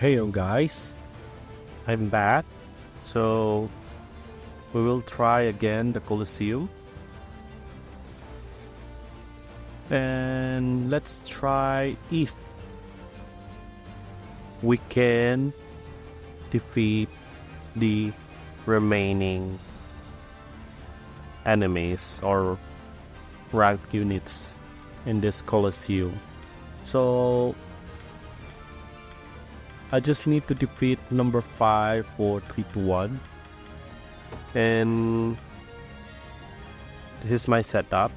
Hey guys, I'm back. So we will try again the Colosseum. And let's try if we can defeat the remaining enemies or rank units in this Colosseum. So I just need to defeat number 5 for 3 to 1. And this is my setup.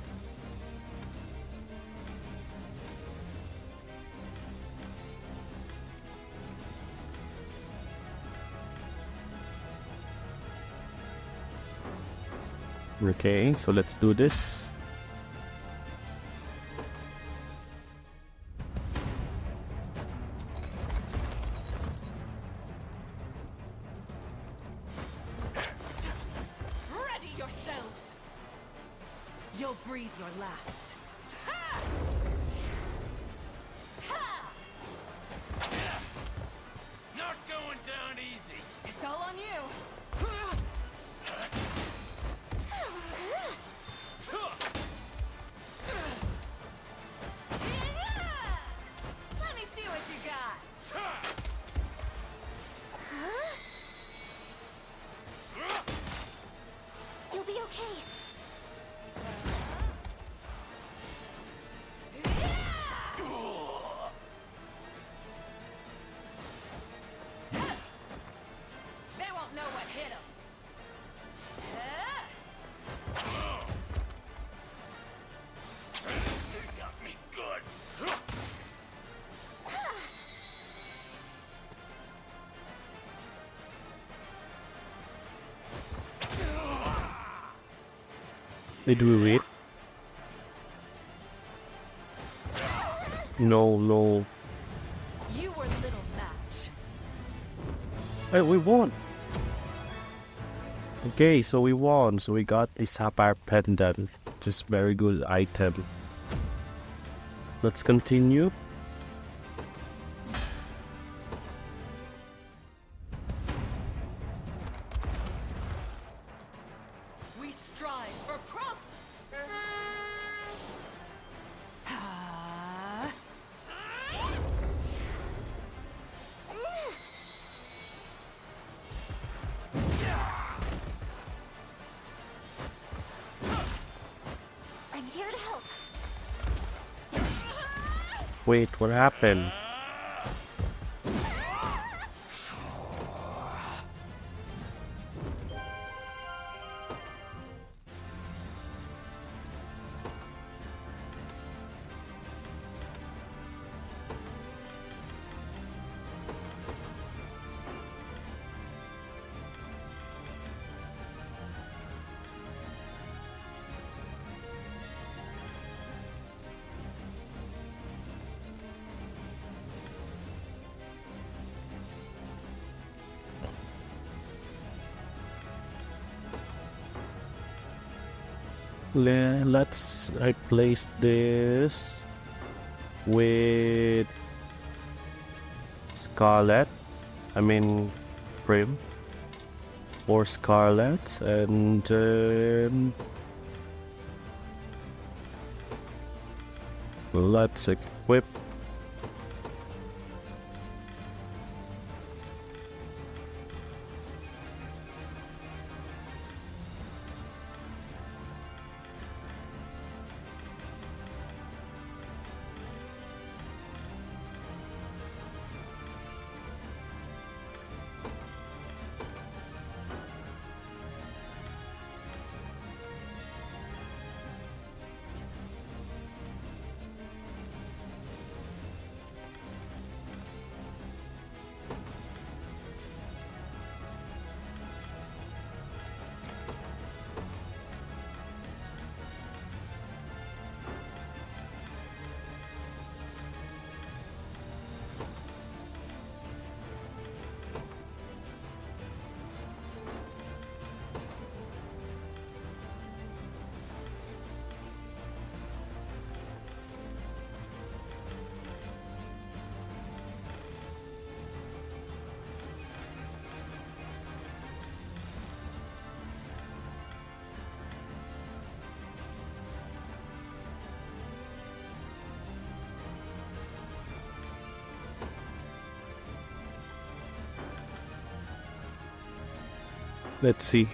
Okay, so let's do this. Did we win? No, no. You were little match. Hey, we won! Okay, so we won. So we got the sapphire pendant. Just very good item. Let's continue. We strive for Wait, what happened? Let's replace this with Scarlett. I mean, Primm or Scarlett, and um, let's equip. Let's see.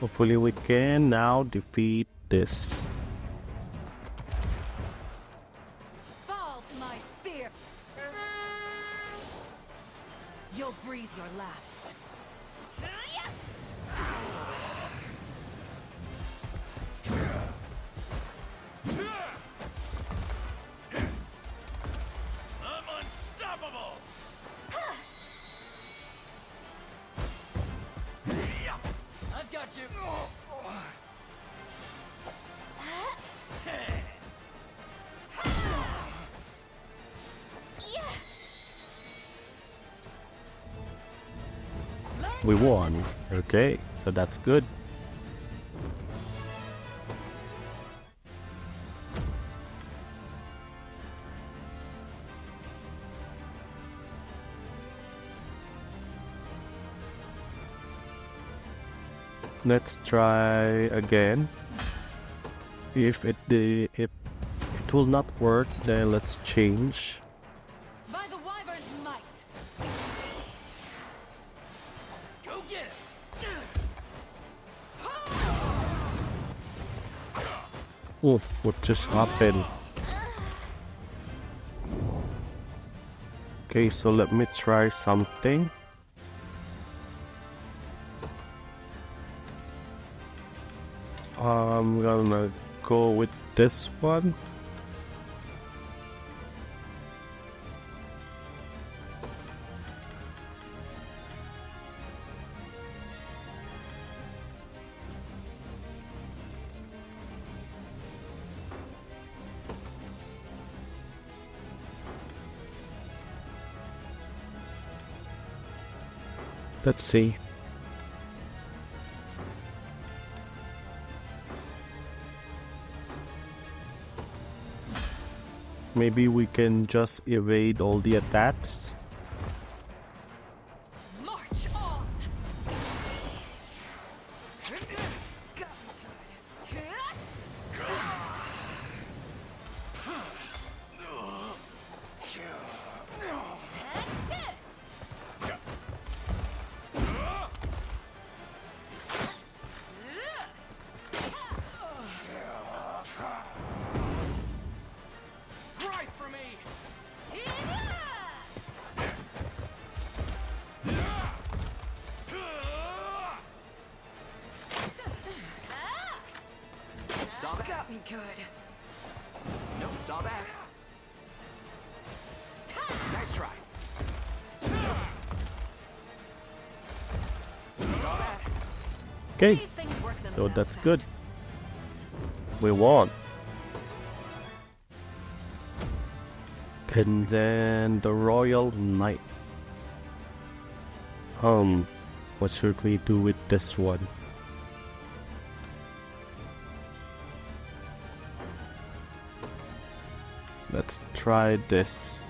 Hopefully we can now defeat this. Okay, so that's good. Let's try again. If it if it will not work, then let's change. Oh, what just happened? Okay, so let me try something. Um, I'm gonna go with this one. Let's see. Maybe we can just evade all the attacks. That's good. We won. And then the Royal Knight. Um, what should we do with this one? Let's try this.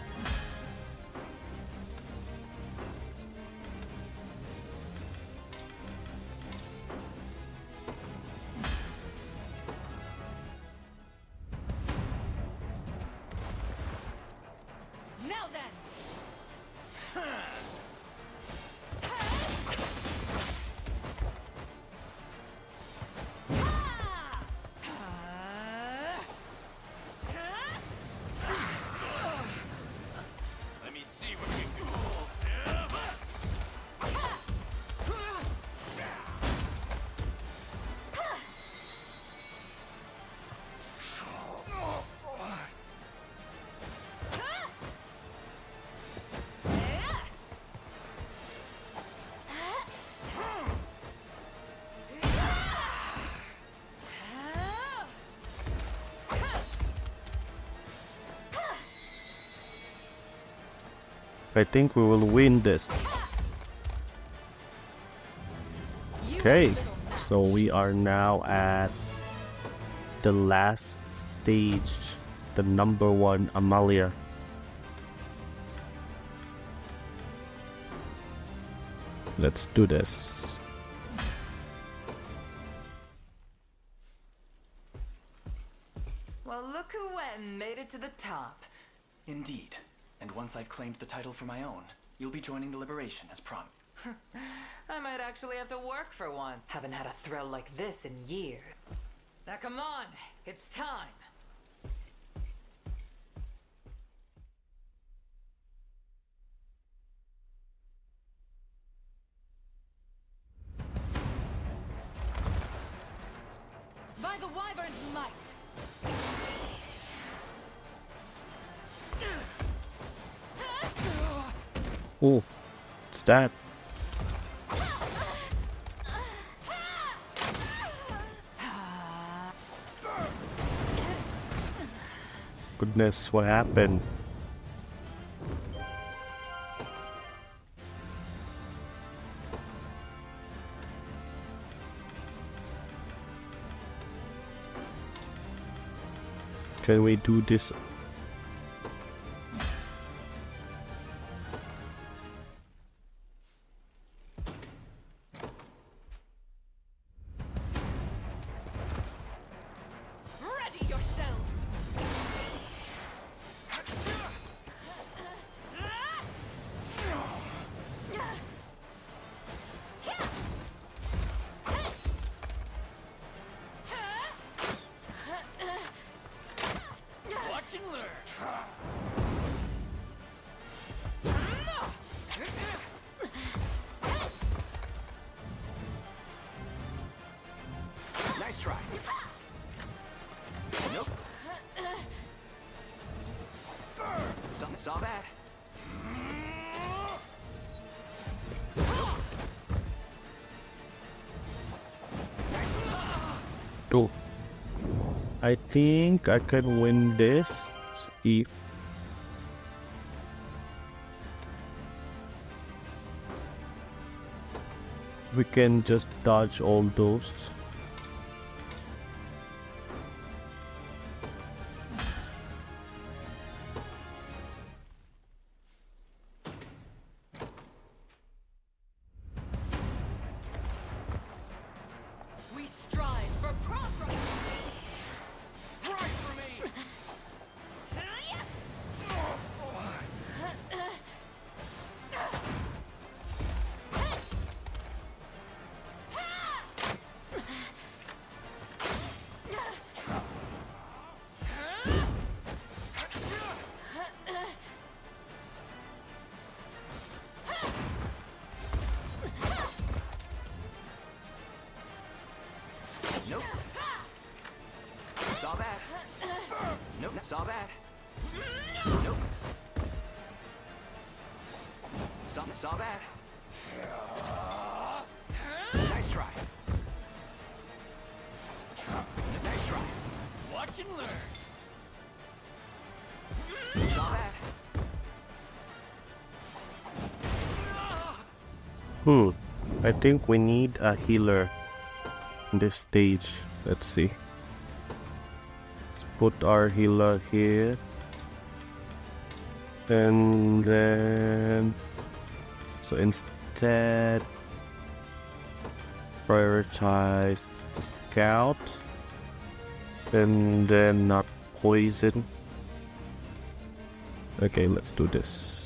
I think we will win this. Okay, so we are now at the last stage, the number one Amalia. Let's do this. Once I've claimed the title for my own, you'll be joining the Liberation as promised. I might actually have to work for one. Haven't had a thrill like this in years. Now come on, it's time. It's that. Goodness, what happened? Can we do this think I can win this if we can just dodge all those. Saw that. Nope. Saw that. Nope. Saw, saw that. Nice try. Nice try. Watch and learn. Saw that. Hmm. I think we need a healer in this stage. Let's see. Let's put our healer here. And then so instead prioritize the scout and then not poison. Okay, let's do this.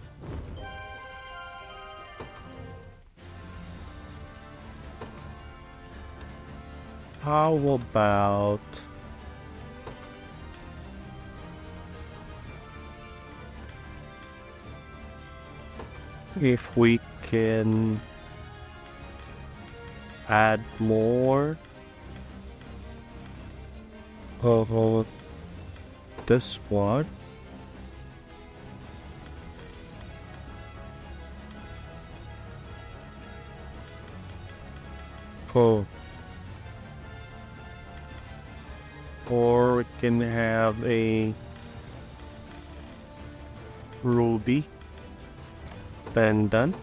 How about if we can add more of this one. Oh. Or we can have a ruby pendant.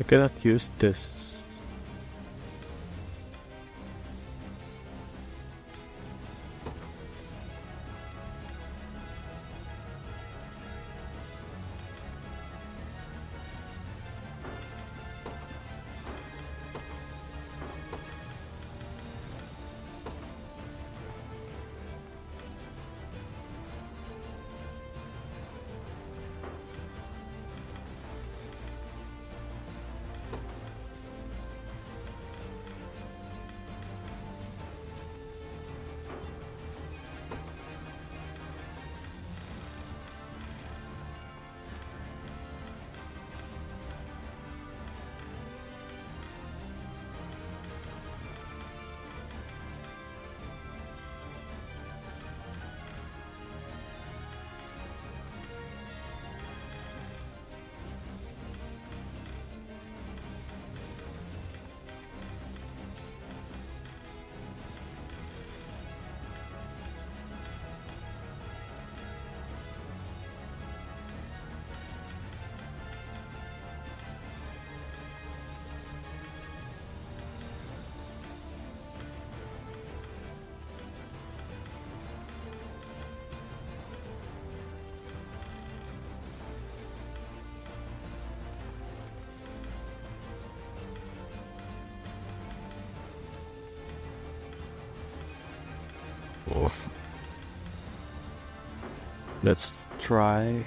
I cannot use this. Let's try.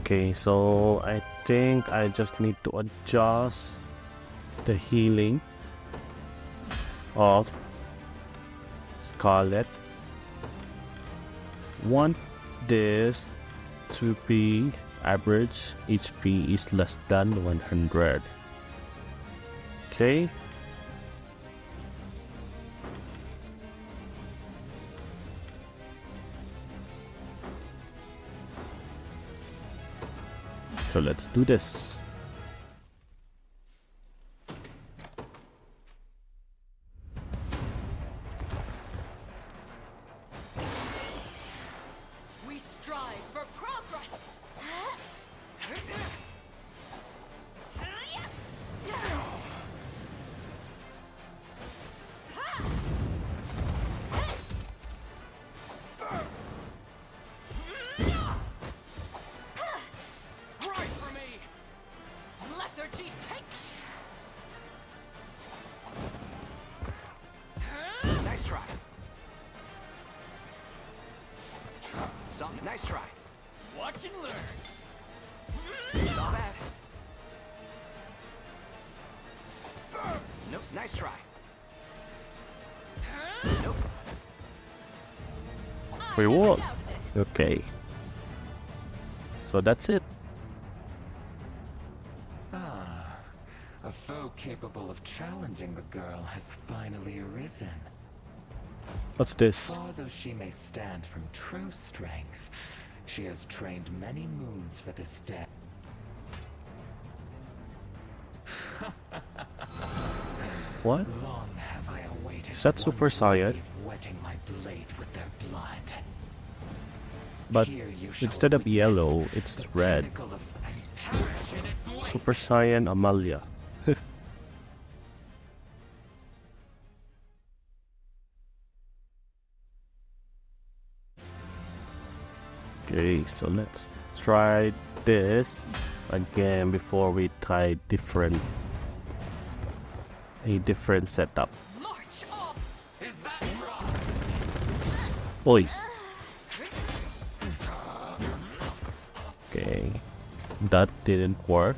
Okay, so I think I just need to adjust the healing of Scarlett. Want this to be average HP is less than 100. Okay. So let's do this. Nice try. Saw, nice try. Watch and learn! Saw that. Nope, nice try. Nope. We won. Okay. So that's it. Challenging the girl has finally arisen. What's this? Far though she may stand from true strength, she has trained many moons for this day. What? Long have I awaited Is that Super Saiyan? wetting my blade with their blood. But Here you shall instead of yellow, it's red. pinnacle of- and perish in its wake. Super Saiyan Amalia. So let's try this again before we try different a different setup. March on. Is that right? Boys. Okay, that didn't work.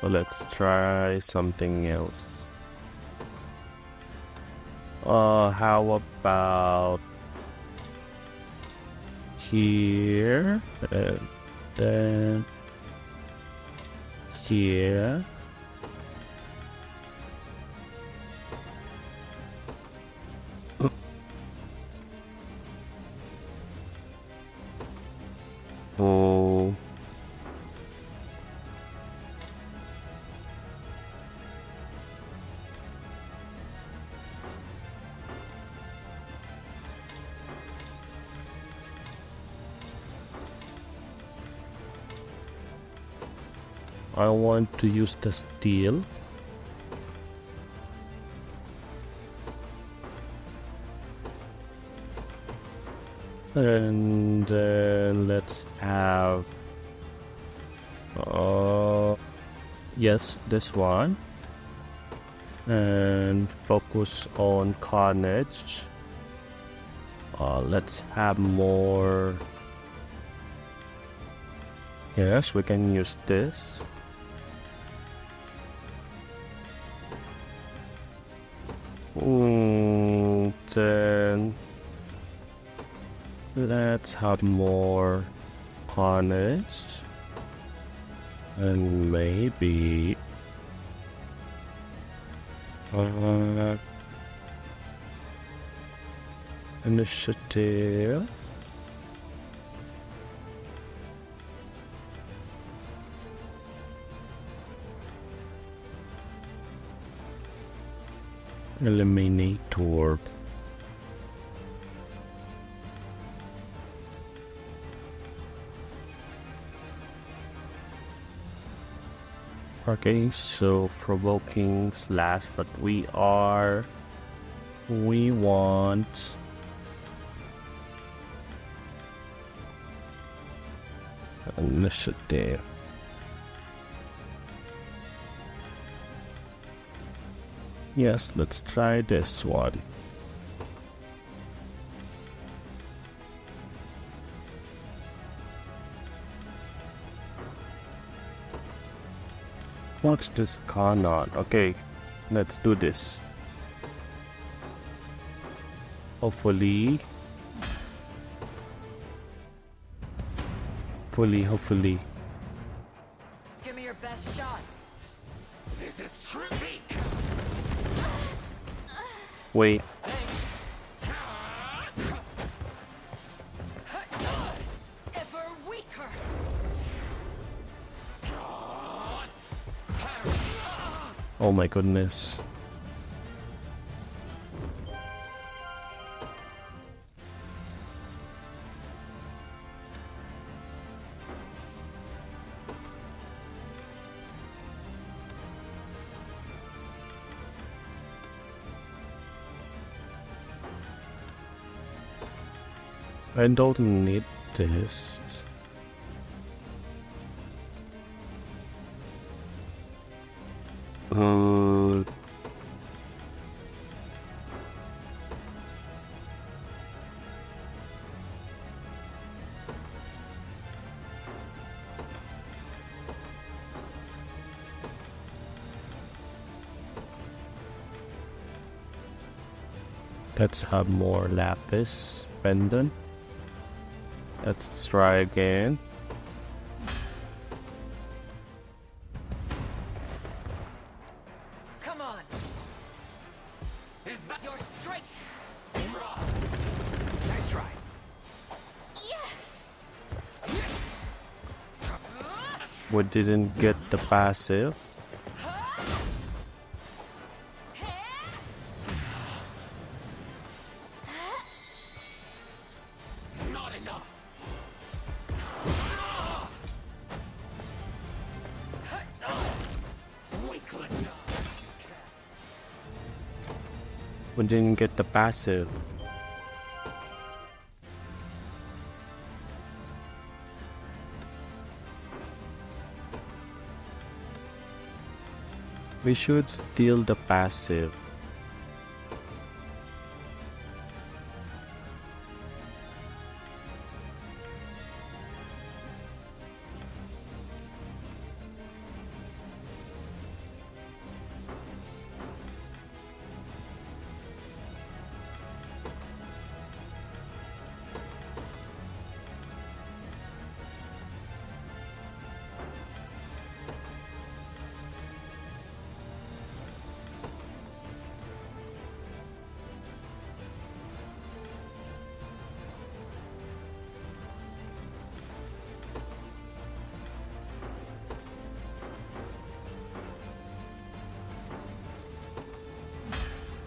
So let's try something else. Uh, how about here and then here? To use the steel. And then let's have uh yes this one. And focus on carnage. Uh let's have more. Yes we can use this Then let's have more carnage and maybe uh, initiative eliminator Okay, so provoking slash, but we are. We want. Initiative. Yes, let's try this one. What's this Kanon? Okay, let's do this. Hopefully. Hopefully, hopefully. Wait, oh my goodness. I don't need this. Uh, let's have more lapis pendant. Let's try again. Come on. Is that Your strength. Nice try. Yes. We didn't get the passive. Didn't get the passive. We should steal the passive.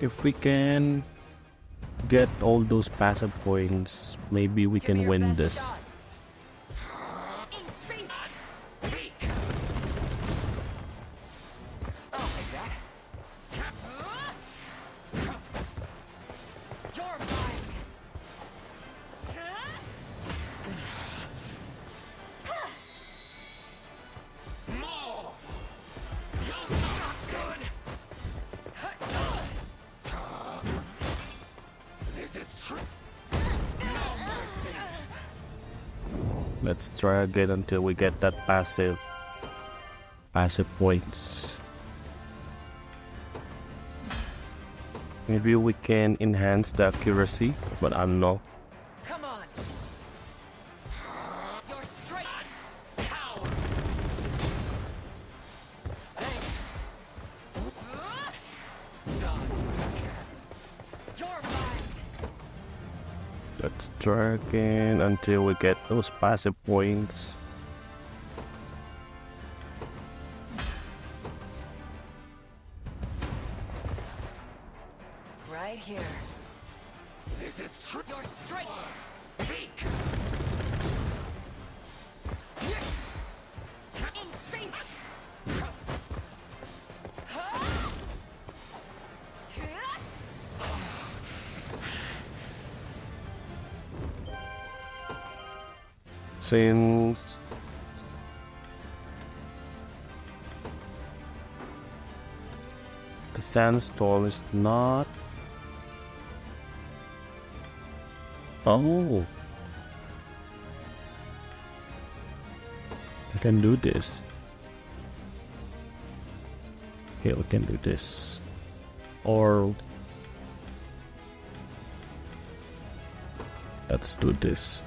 If we can get all those passive points, maybe we can win this. shot. Let's try again until we get that passive passive points. Maybe we can enhance the accuracy, but I don't Again until we get those passive points. since the sandstorm is not oh. I can do this. Okay we can do this. Or let's do this.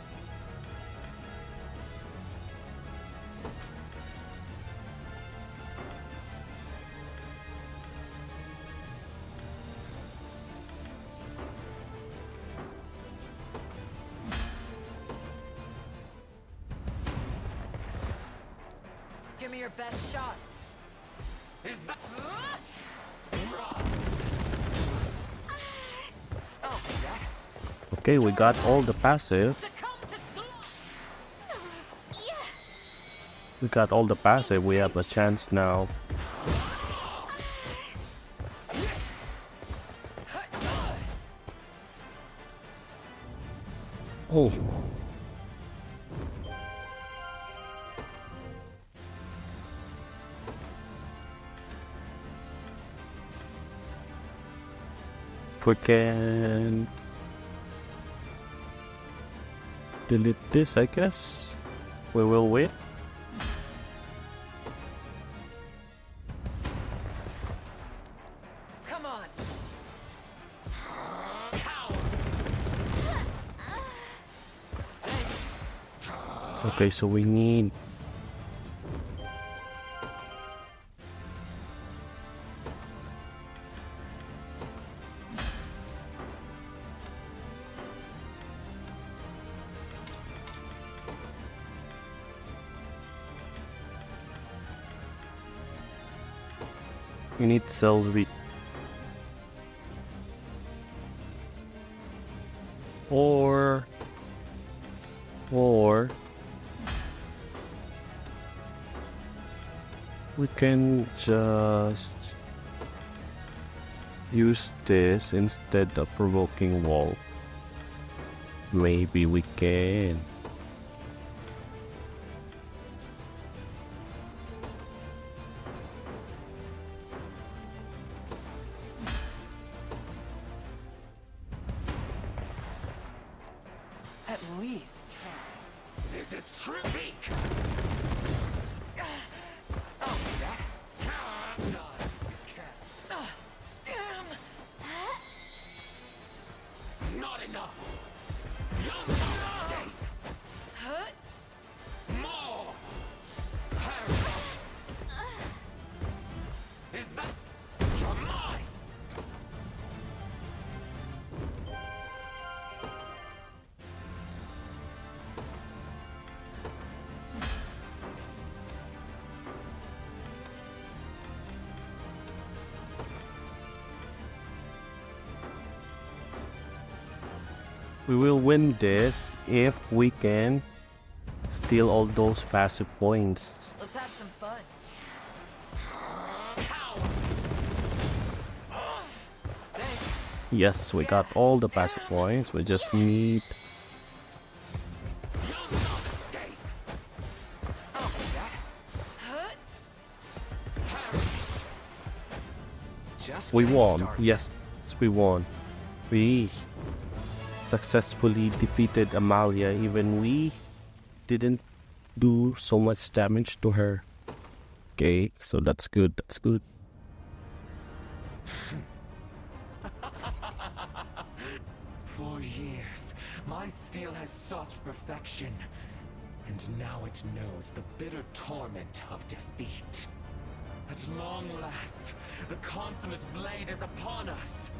Got all the passive. Succumb to slaughter. Yeah. We got all the passive. We have a chance now. Oh. We delete this, I guess. We will wait. Come on. Okay, so we need Need Or or we can just use this instead of provoking wall. Maybe we can. Win this if we can steal all those passive points. Let's have some fun. Yes, we got all the passive points. We just need You'll not escape! I'll do that. Perish! Just We won. started. Yes, we won. We successfully defeated Amalia, even we didn't do so much damage to her. Okay, so that's good. That's good. For years, my steel has sought perfection, and now it knows the bitter torment of defeat. At long last, the consummate blade is upon us.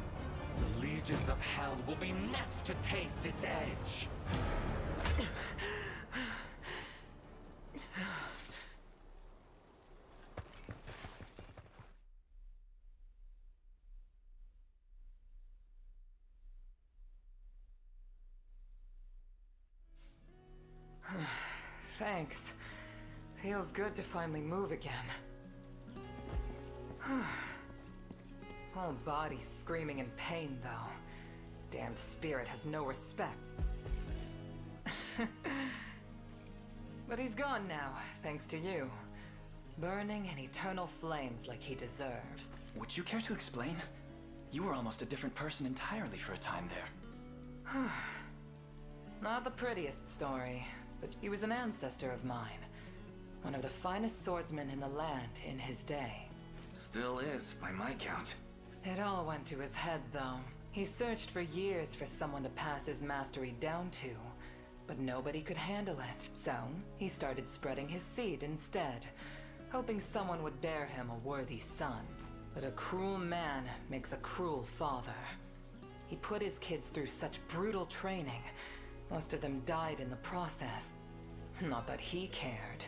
The legions of hell will be next to taste its edge. Thanks. Feels good to finally move again. Whole body screaming in pain, though. Damned spirit has no respect. but he's gone now, thanks to you. burning in eternal flames like he deserves. Would you care to explain? You were almost a different person entirely for a time there. Not the prettiest story, but he was an ancestor of mine. One of the finest swordsmen in the land in his day. Still is, by my count. It all went to his head, though. He searched for years for someone to pass his mastery down to, but nobody could handle it. So, he started spreading his seed instead, hoping someone would bear him a worthy son. But a cruel man makes a cruel father. He put his kids through such brutal training, most of them died in the process. Not that he cared.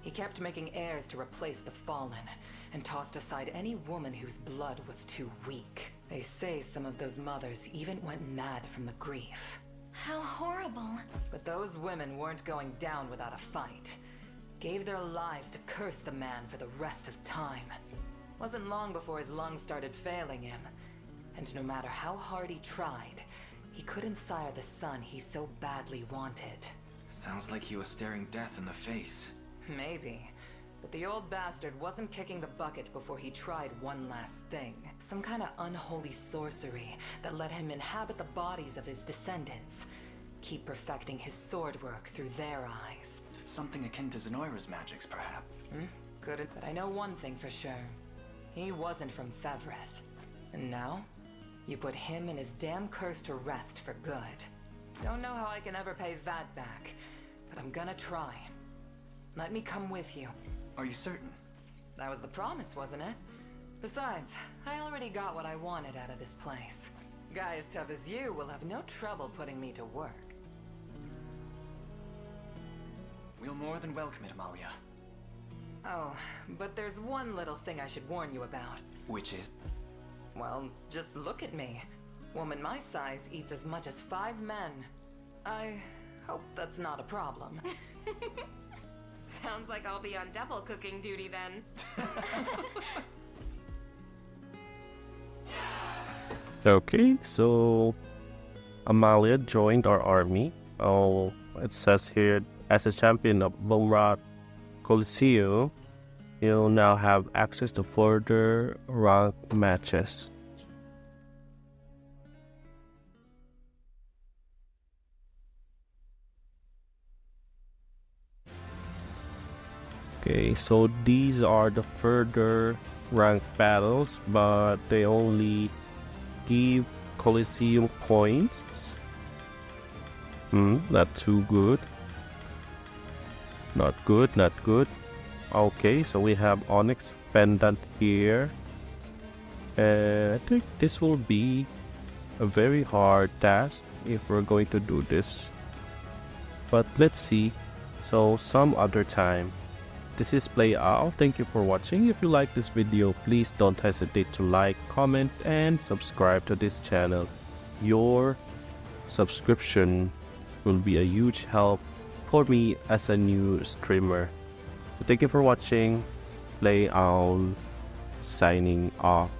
He kept making heirs to replace the fallen, and tossed aside any woman whose blood was too weak. They say some of those mothers even went mad from the grief. How horrible. But those women weren't going down without a fight. Gave their lives to curse the man for the rest of time. Wasn't long before his lungs started failing him. And no matter how hard he tried, he couldn't sire the son he so badly wanted. Sounds like he was staring death in the face. Maybe. But the old bastard wasn't kicking the bucket before he tried one last thing. Some kind of unholy sorcery that let him inhabit the bodies of his descendants. Keep perfecting his sword work through their eyes. Something akin to Zenoira's magics, perhaps. Hmm? Couldn't, but I know one thing for sure. He wasn't from Fevrith. And now, you put him and his damn curse to rest for good. Don't know how I can ever pay that back, but I'm gonna try. Let me come with you. Are you certain? That was the promise, wasn't it? Besides, I already got what I wanted out of this place. Guy as tough as you will have no trouble putting me to work. We'll more than welcome it, Amalia. Oh, but there's one little thing I should warn you about. Which is... Well, just look at me. Woman my size eats as much as five men. I hope that's not a problem. Sounds like I'll be on double cooking duty then. Okay, so Amalia joined our army. Oh, it says here as a champion of Rot Coliseum, you'll now have access to further rank matches. Okay, so these are the further rank battles, but they only give Coliseum points. Hmm, not too good. Not good, not good. Okay, so we have Onyx Pendant here. Uh, I think this will be a very hard task if we're going to do this. But let's see. So some other time. This is Play Out. Thank you for watching. If you like this video, please don't hesitate to like, comment, and subscribe to this channel. Your subscription will be a huge help for me as a new streamer. So thank you for watching. Play Out signing off.